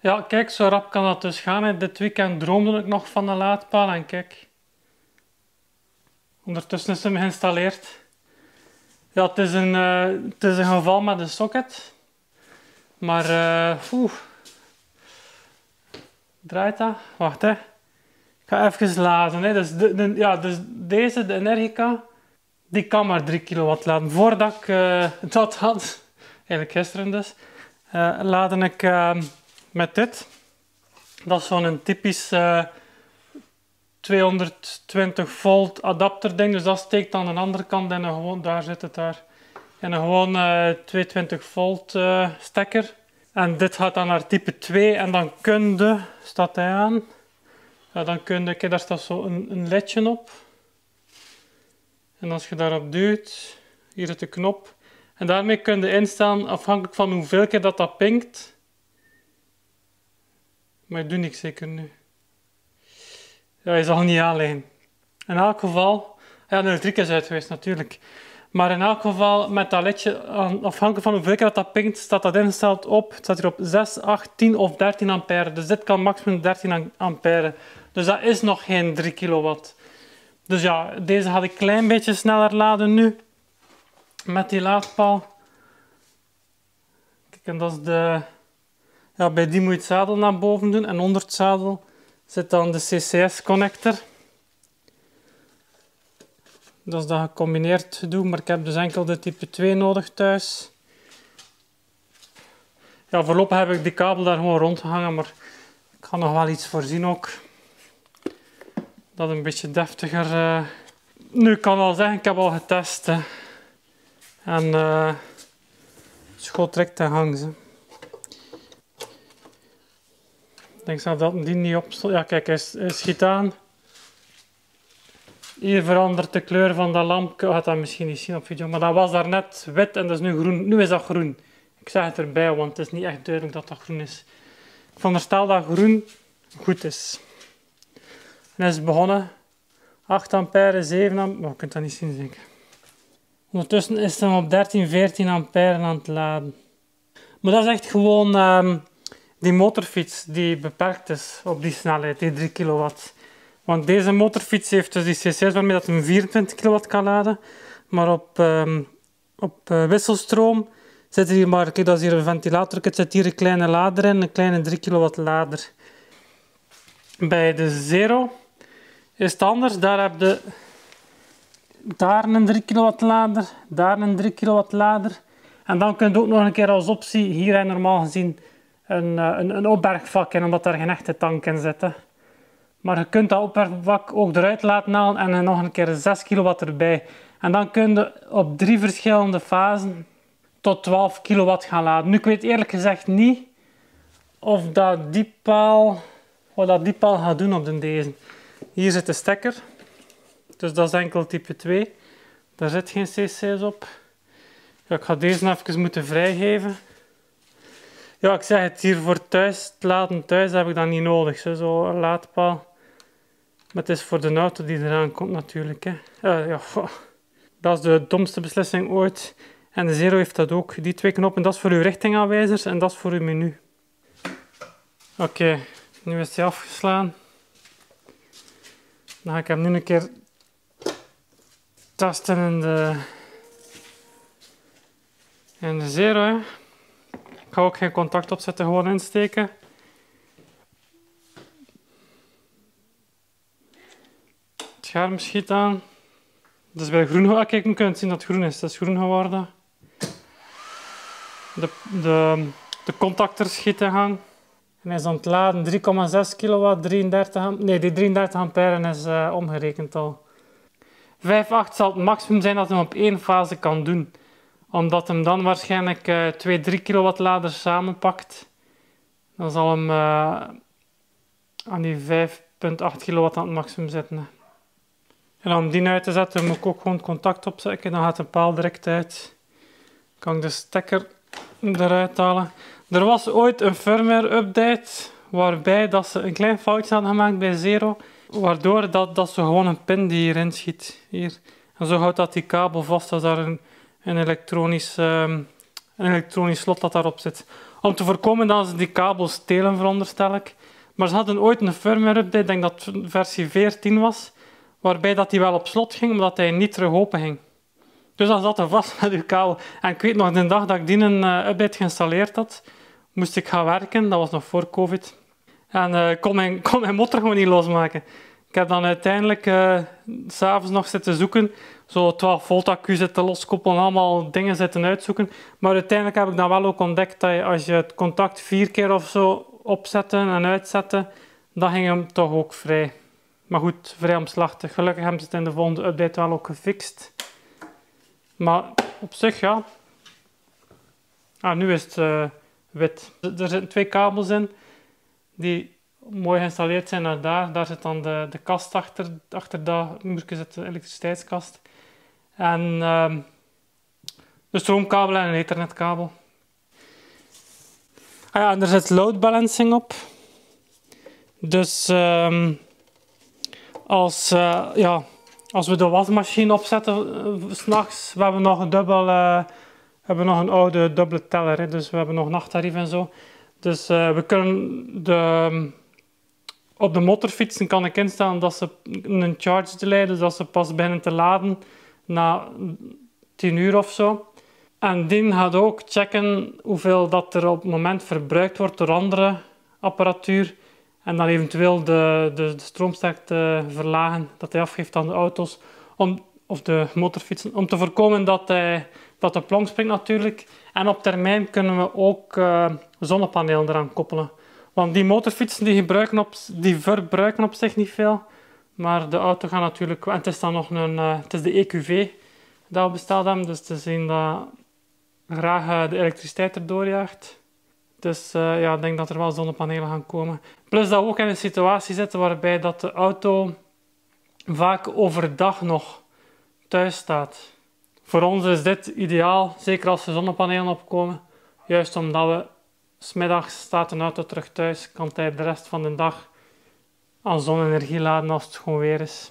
Ja, kijk, zo rap kan dat dus gaan. Dit weekend droomde ik nog van de laadpaal en kijk. Ondertussen is hem geïnstalleerd. Ja, het is een, uh, het is een geval met de socket. Maar, uh, oeh. Draait dat? Wacht, hè. Ik ga even laden. Hè. Dus, de, ja, dus deze, de Energica, die kan maar 3 kW laden. Voordat ik uh, dat had, eigenlijk gisteren dus, uh, laadde ik uh, met dit. Dat is zo'n typisch 220 volt adapter ding. Dus dat steekt aan de andere kant en gewoon, daar zit het daar. En een gewoon 220 volt stekker. En dit gaat dan naar type 2 en dan kun je, staat hij aan, ja, dan kun je, kijk daar staat zo een, een ledje op. En als je daarop duwt, hier zit de knop. En daarmee kun je instellen, afhankelijk van hoeveel keer dat dat pinkt. Maar ik doe niks zeker nu. Ja, je zal niet aanleggen. In elk geval, ja, de elektriek is uit geweest natuurlijk. Maar in elk geval, met dat ledje, afhankelijk van hoeveel keer dat, dat pinkt, staat dat ingesteld op. Het staat hier op 6, 8, 10 of 13 ampère. Dus dit kan maximum 13 ampère. Dus dat is nog geen 3 kilowatt. Dus ja, deze had ik een klein beetje sneller laden nu. Met die laadpaal. Kijk, en dat is de... Ja, bij die moet je het zadel naar boven doen. En onder het zadel zit dan de CCS-connector. Dat is dat gecombineerd doen, maar ik heb dus enkel de type 2 nodig thuis. Ja, voorlopig heb ik die kabel daar gewoon rondgehangen, maar ik ga nog wel iets voorzien ook. Dat een beetje deftiger... Uh... Nu, ik kan al zeggen, ik heb al getest. En uh, schot direct in gang. Ze. Ik denk zelf dat die niet opstond. Ja, kijk, hij, hij schiet aan. Hier verandert de kleur van de lamp. Je gaat dat misschien niet zien op video. Maar dat was daar net wit en dat is nu groen. Nu is dat groen. Ik zeg het erbij, want het is niet echt duidelijk dat dat groen is. Ik veronderstel dat groen goed is. En is begonnen. 8 ampère, 7 ampère. Oh, je kunt dat niet zien, ik. Ondertussen is het op 13, 14 ampère aan het laden. Maar dat is echt gewoon um, die motorfiets die beperkt is op die snelheid, die 3 kilowatt. Want deze motorfiets heeft dus die CCS waarmee dat een 24 kW kan laden. Maar op, um, op uh, wisselstroom zit er hier maar, kijk dat is hier een ventilator, het zit hier een kleine lader in, een kleine 3 kW lader. Bij de Zero is het anders, daar heb je daar een 3 kW lader, daar een 3 kW lader. En dan kun je ook nog een keer als optie, hier normaal gezien een, eh, een, een opbergvak in, omdat daar geen echte tank in zit. Maar je kunt dat oppervlak ook eruit laten halen en nog een keer 6 kW erbij. En dan kun je op drie verschillende fasen tot 12 kW gaan laden. Nu, ik weet eerlijk gezegd niet of dat die paal, wat dat die paal gaat doen op de deze. Hier zit de stekker. Dus dat is enkel type 2. Daar zit geen CC's op. Ja, ik ga deze even moeten vrijgeven. Ja, ik zeg het hier voor thuis, het laden thuis heb ik dat niet nodig. Zo, een laadpaal. Maar het is voor de auto die eraan komt natuurlijk. Hè. Uh, ja, dat is de domste beslissing ooit. En de Zero heeft dat ook. Die twee knoppen, dat is voor uw richtingaanwijzers en dat is voor uw menu. Oké, nu is hij afgeslaan. Dan ga ik hem nu een keer testen in de, in de Zero. Ga ook geen contact opzetten, gewoon insteken. scherm schiet aan. Dus bij groen, ah, kijk, je zien dat het groen is. Het is groen geworden. De, de, de contactor schiet in gang. En hij is aan het laden 3,6 kW, 33 nee, die 33 ampère is uh, omgerekend al. 5,8 zal het maximum zijn dat hij op één fase kan doen. Omdat hem dan waarschijnlijk uh, twee 3 kW laders samenpakt. Dan zal hem uh, aan die 5,8 kW aan het maximum zetten. En om die uit te zetten moet ik ook gewoon contact opzetten. Dan gaat de paal direct uit. Kan ik de stekker eruit halen. Er was ooit een firmware update waarbij dat ze een klein foutje hadden gemaakt bij Zero. Waardoor dat, dat ze gewoon een pin die hierin schiet. Hier. En zo houdt dat die kabel vast als daar een, een, elektronisch, um, een elektronisch slot dat daarop zit. Om te voorkomen dat ze die kabels stelen, veronderstel ik. Maar ze hadden ooit een firmware update, ik denk dat versie 14 was, waarbij dat die wel op slot ging, omdat hij niet terug open ging. Dus dan zat er vast met uw kabel. En ik weet nog, de dag dat ik die een uh, update geïnstalleerd had, moest ik gaan werken. Dat was nog voor COVID. En uh, kon, mijn, kon mijn motor gewoon niet losmaken. Ik heb dan uiteindelijk uh, s'avonds nog zitten zoeken. Zo 12 volt accu zitten loskoppelen, allemaal dingen zitten uitzoeken. Maar uiteindelijk heb ik dan wel ook ontdekt dat je, als je het contact vier keer of zo opzetten en uitzetten, dan ging hem toch ook vrij. Maar goed, vrij omslachtig. Gelukkig hebben ze het in de volgende update wel ook gefixt. Maar op zich, ja. Ah, nu is het uh, wit. Er zitten twee kabels in die mooi geïnstalleerd zijn naar daar. Daar zit dan de, de kast achter. Achter dat muurtje zit de elektriciteitskast. En uh, de stroomkabel en een ethernetkabel. Ah ja, en er zit load balancing op. Dus um, als, uh, ja, als we de wasmachine opzetten uh, s'nachts, we hebben nog een dubbel, uh, we hebben nog een oude dubbele teller, hè, dus we hebben nog nachttarief en zo. Dus we kunnen de, op de motorfietsen kan ik instellen dat ze een charge delay, dus dat ze pas beginnen te laden na 10 uur of zo. En die gaat ook checken hoeveel dat er op het moment verbruikt wordt door andere apparatuur. En dan eventueel de, de, de verlagen dat hij afgeeft aan de auto's om, of de motorfietsen. Om te voorkomen dat, hij, dat de plank springt natuurlijk. En op termijn kunnen we ook uh, zonnepanelen eraan koppelen. Want die motorfietsen die, gebruiken die verbruiken op zich niet veel. Maar de auto gaat natuurlijk... En het is dan nog een... Uh, het is de EQV dat we besteld hebben. Dus te zien dat graag uh, de elektriciteit erdoor jaagt. Dus uh, ja, ik denk dat er wel zonnepanelen gaan komen. Plus dat we ook in een situatie zitten waarbij dat de auto vaak overdag nog thuis staat. Voor ons is dit ideaal, zeker als er zonnepanelen opkomen. Juist omdat we smiddags staat een auto terug thuis, kan hij de rest van de dag aan zonne-energie laden als het gewoon weer is.